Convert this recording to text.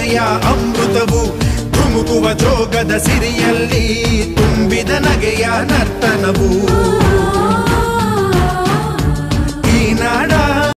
ಹೃದಯ ಅಮೃತವು ಧುಮುಕುವ ಜೋಗದ ಸಿರಿಯಲ್ಲಿ ತುಂಬಿದ ನಗೆಯ ನರ್ತನವು.